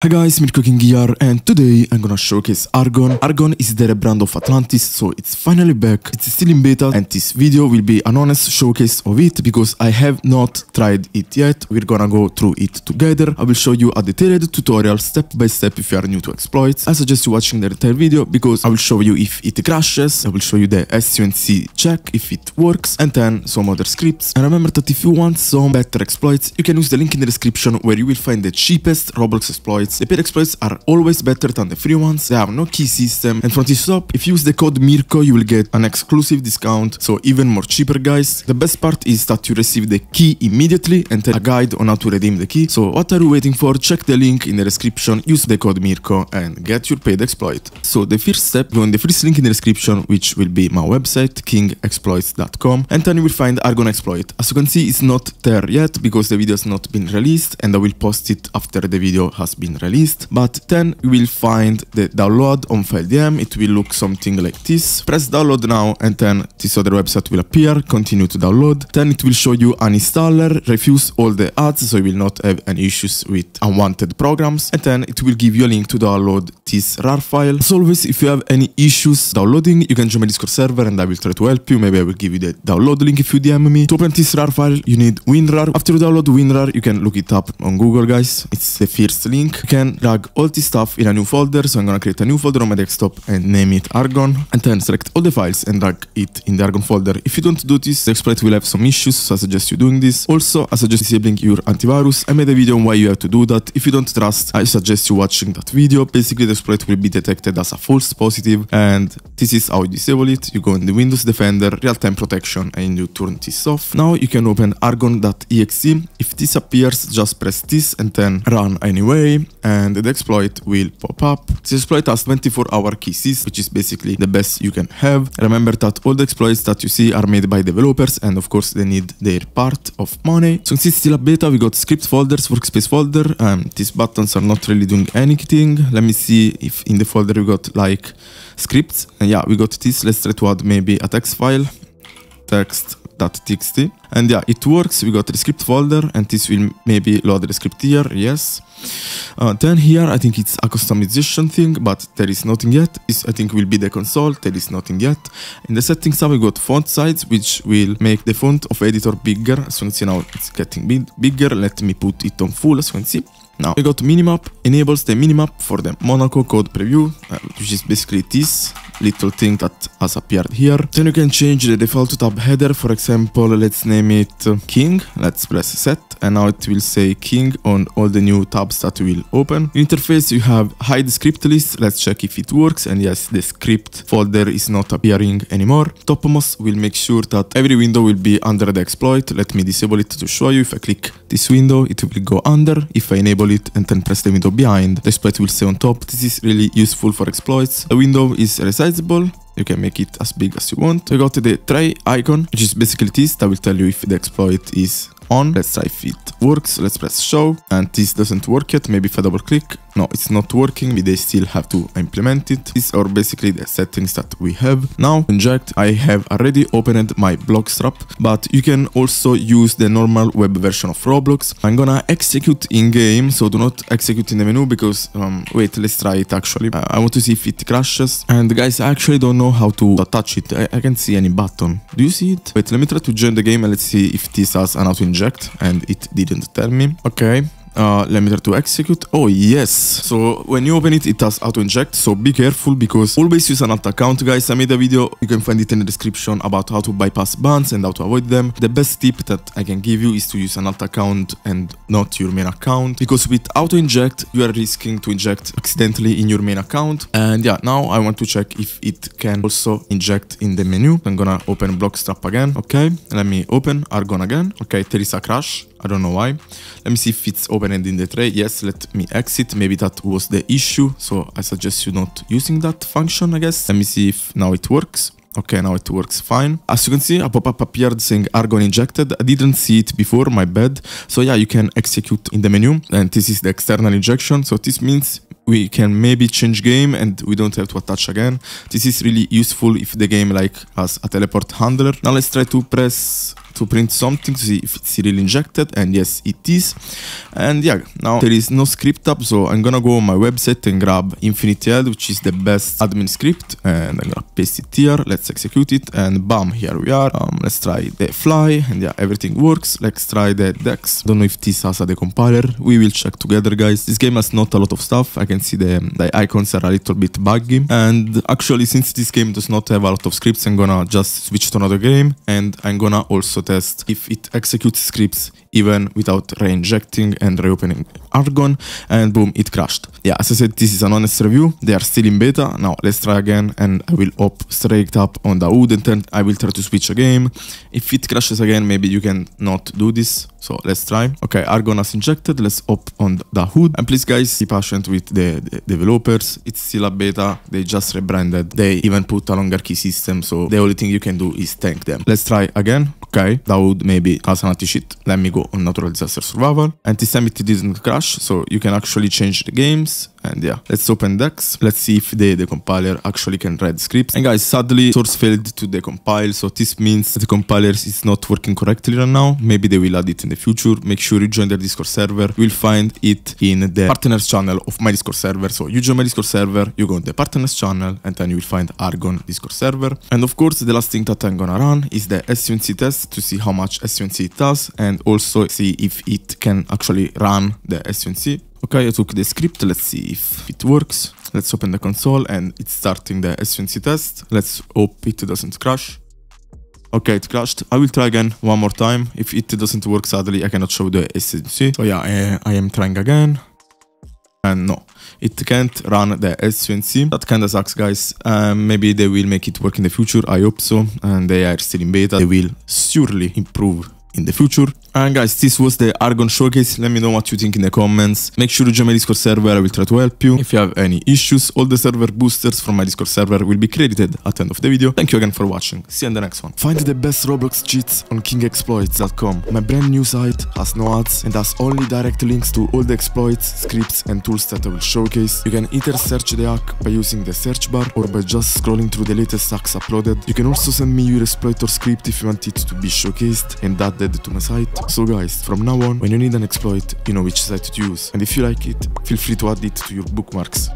Hi guys, Mirko King here and today I'm gonna showcase Argon. Argon is the rebrand of Atlantis, so it's finally back. It's still in beta and this video will be an honest showcase of it because I have not tried it yet. We're gonna go through it together. I will show you a detailed tutorial step by step if you are new to exploits. I suggest you watching the entire video because I will show you if it crashes, I will show you the SUNC check if it works and then some other scripts. And remember that if you want some better exploits, you can use the link in the description where you will find the cheapest Roblox exploits exploits. The paid exploits are always better than the free ones. They have no key system. And from this shop, if you use the code Mirko, you will get an exclusive discount. So even more cheaper, guys. The best part is that you receive the key immediately and a guide on how to redeem the key. So what are you waiting for? Check the link in the description, use the code Mirko and get your paid exploit. So the first step, go in the first link in the description, which will be my website, kingexploits.com. And then you will find Argon Exploit. As you can see, it's not there yet because the video has not been released and I will post it after the video has been released. But then you will find the download on FileDM. It will look something like this. Press download now and then this other website will appear. Continue to download. Then it will show you an installer. Refuse all the ads so you will not have any issues with unwanted programs. And then it will give you a link to download this RAR file. As always, if you have any issues downloading, you can join my Discord server and I will try to help you. Maybe I will give you the download link if you DM me. To open this RAR file, you need WinRAR. After you download WinRAR, you can look it up on Google, guys. It's the first link. Can drag all this stuff in a new folder. So I'm gonna create a new folder on my desktop and name it Argon. And then select all the files and drag it in the Argon folder. If you don't do this, the exploit will have some issues. So I suggest you doing this. Also, I suggest disabling your antivirus. I made a video on why you have to do that. If you don't trust, I suggest you watching that video. Basically, the exploit will be detected as a false positive and this is how you disable it. You go in the Windows Defender, real-time protection and you turn this off. Now you can open argon.exe. If this appears, just press this and then run anyway and the exploit will pop up. This exploit has 24 hour keys, which is basically the best you can have. Remember that all the exploits that you see are made by developers and of course they need their part of money. Since it's still a beta, we got script folders, workspace folder. and these buttons are not really doing anything. Let me see if in the folder we got like scripts. And yeah, we got this. Let's try to add maybe a text file, text.txt. And yeah, it works. We got the script folder and this will maybe load the script here. Yes. Uh, then here, I think it's a customization thing, but there is nothing yet. It's, I think will be the console. There is nothing yet. In the settings tab, we got font size, which will make the font of editor bigger. As you can see now, it's getting big, bigger. Let me put it on full, as you can see. Now we got minimap, enables the minimap for the Monaco code preview, uh, which is basically this little thing that has appeared here. Then you can change the default tab header, for example, let's name it uh, King, let's press set, and now it will say King on all the new tabs that will open. Interface you have hide script list, let's check if it works, and yes, the script folder is not appearing anymore. Topmost will make sure that every window will be under the exploit, let me disable it to show you, if I click this window, it will go under, if I enable it and then press the window behind, the exploit will stay on top. This is really useful for exploits. The window is you can make it as big as you want. We got the tray icon, which is basically this that will tell you if the exploit is on. Let's try if it works. Let's press show. And this doesn't work yet. Maybe if I double click. No, it's not working. They still have to implement it. These are basically the settings that we have. Now, inject. I have already opened my Bloxstrap, but you can also use the normal web version of Roblox. I'm gonna execute in game, so do not execute in the menu because, um, wait, let's try it actually. Uh, I want to see if it crashes. And guys, I actually don't know how to touch it. I, I can't see any button. Do you see it? Wait, let me try to join the game and let's see if this has an auto inject and it didn't tell me. Okay, uh, let me try to execute. Oh, yes. So when you open it, it does auto inject. So be careful because always use an alt account, guys. I made a video. You can find it in the description about how to bypass bans and how to avoid them. The best tip that I can give you is to use an alt account and not your main account because with auto inject, you are risking to inject accidentally in your main account. And yeah, now I want to check if it can also inject in the menu. I'm gonna open Bloxstrap again. Okay, let me open Argon again. Okay, there is a crash. I don't know why. Let me see if it's opened in the tray. Yes, let me exit. Maybe that was the issue. So I suggest you not using that function, I guess. Let me see if now it works. Okay, now it works fine. As you can see, a pop-up appeared saying Argon injected. I didn't see it before, my bad. So yeah, you can execute in the menu. And this is the external injection. So this means we can maybe change game and we don't have to attach again. This is really useful if the game like has a teleport handler. Now let's try to press to print something to see if it's really injected and yes it is. And yeah now there is no script up so I'm gonna go on my website and grab Infinite Yield which is the best admin script and I'm gonna paste it here. Let's execute it and bam here we are. Um, let's try the fly and yeah everything works. Let's try the dex. Don't know if this has a decompiler. We will check together guys. This game has not a lot of stuff. I can see the, the icons are a little bit buggy. And actually since this game does not have a lot of scripts I'm gonna just switch to another game and I'm gonna also test if it executes scripts even without re-injecting and reopening Argon and boom it crashed. Yeah as I said this is an honest review. They are still in beta. Now let's try again and I will hop straight up on the wood and then I will try to switch a game. If it crashes again maybe you can not do this so let's try. Okay Argon has injected. Let's hop on the hood. And please guys be patient with the, the developers. It's still a beta. They just rebranded. They even put a longer key system so the only thing you can do is thank them. Let's try again okay that would maybe cause an anti-cheat let me go on natural disaster survival. It didn't crash so you can actually change the games and yeah let's open dex let's see if the, the compiler actually can read scripts. And guys sadly source failed to decompile so this means the compiler is not working correctly right now. Maybe they will add it in the future. Make sure you join their discord server. You will find it in the partners channel of my discord server. So you join my discord server you go on the partners channel and then you will find argon discord server. And of course the last thing that i'm gonna run is the SUNC test to see how much SUNC it does and also see if it can actually run the SUNC Okay, I took the script. Let's see if it works. Let's open the console and it's starting the SUNC test. Let's hope it doesn't crash. Okay, it crashed. I will try again one more time. If it doesn't work, sadly, I cannot show the SUNC. So yeah, I am trying again. And no, it can't run the SUNC. That kinda sucks, guys. Um, maybe they will make it work in the future. I hope so. And they are still in beta. They will surely improve in the future. And guys, this was the Argon showcase. Let me know what you think in the comments. Make sure to join my Discord server. I will try to help you. If you have any issues, all the server boosters from my Discord server will be credited at the end of the video. Thank you again for watching. See you in the next one. Find the best Roblox cheats on kingexploits.com. My brand new site has no ads and has only direct links to all the exploits, scripts and tools that I will showcase. You can either search the hack by using the search bar or by just scrolling through the latest hacks uploaded. You can also send me your exploit or script if you want it to be showcased and added to my site. So guys, from now on, when you need an exploit, you know which site to use. And if you like it, feel free to add it to your bookmarks.